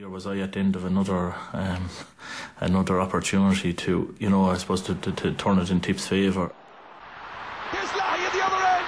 Here was I at the end of another um, another opportunity to, you know, I suppose to, to, to turn it in Tipp's favously at the other end.